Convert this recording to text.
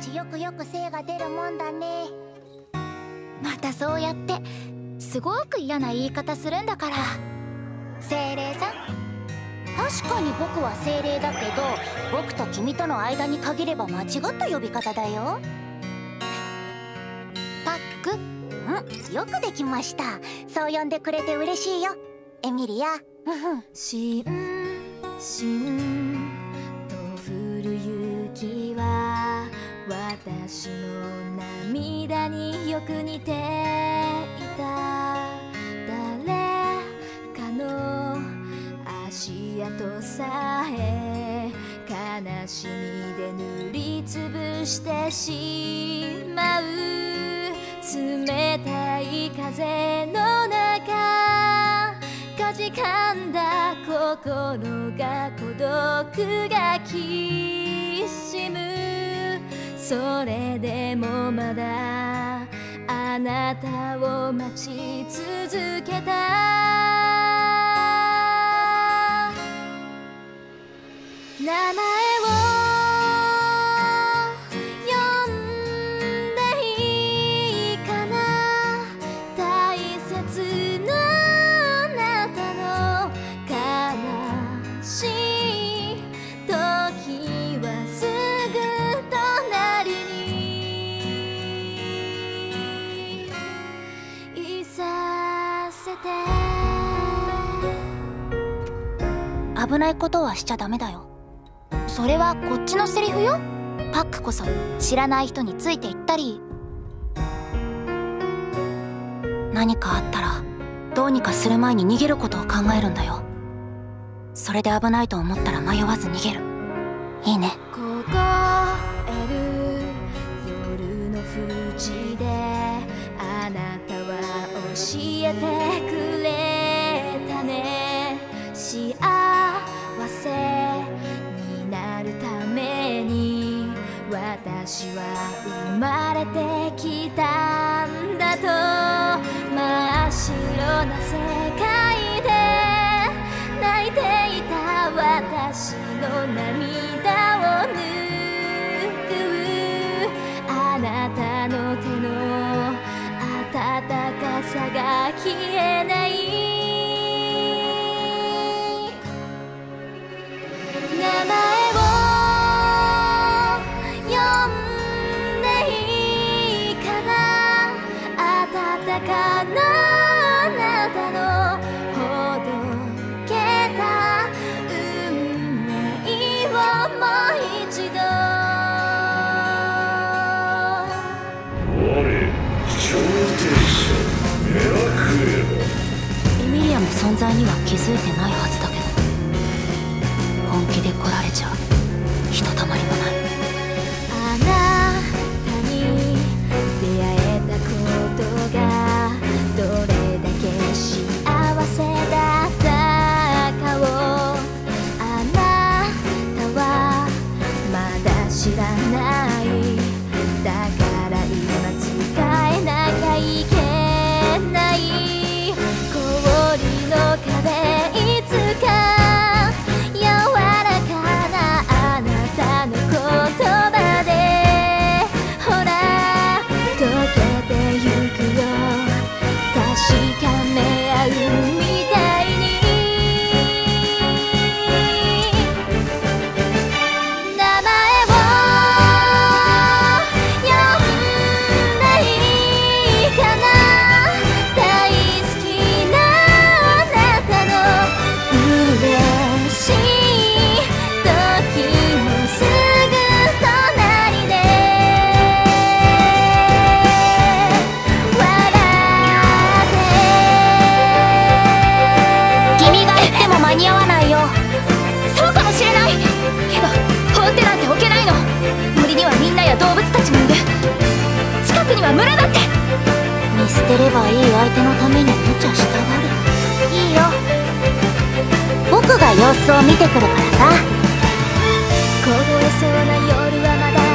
ちよくよく精が出るもんだね。またそうやってすごく嫌な言い方するんだから。精霊さん。確かに僕は精霊だけど僕と君との間に限れば間違った呼び方だよ。パック。んよくできました。そう呼んでくれて嬉しいよ。エミリア。しんしん。私の涙によく似ていた誰かの足跡さえ悲しみで塗りつぶしてしまう。冷たい風の中かじかんだ心が孤独がきしむ。それでもまだあなたを待ち続けた。名前危ないことはしちゃダメだよ。それはこっちのセリフよ。パックこそ知らない人についていったり。何かあったらどうにかする前に逃げることを考えるんだよ。それで危ないと思ったら迷わず逃げる。いいね。凍える夜の淵であなたは教えてくれたね。幸せになるために私は生まれてきたんだと真っ白な世界で泣いていた私の涙を拭うあなたの手の温かさが消えない存在には気づいてないはずだけど。本気で来られちゃひとたまりもない。は村だって。見捨てればいい相手のために無茶したがる。いいよ。僕が様子を見てくるからさ。凍えそうな夜はまだ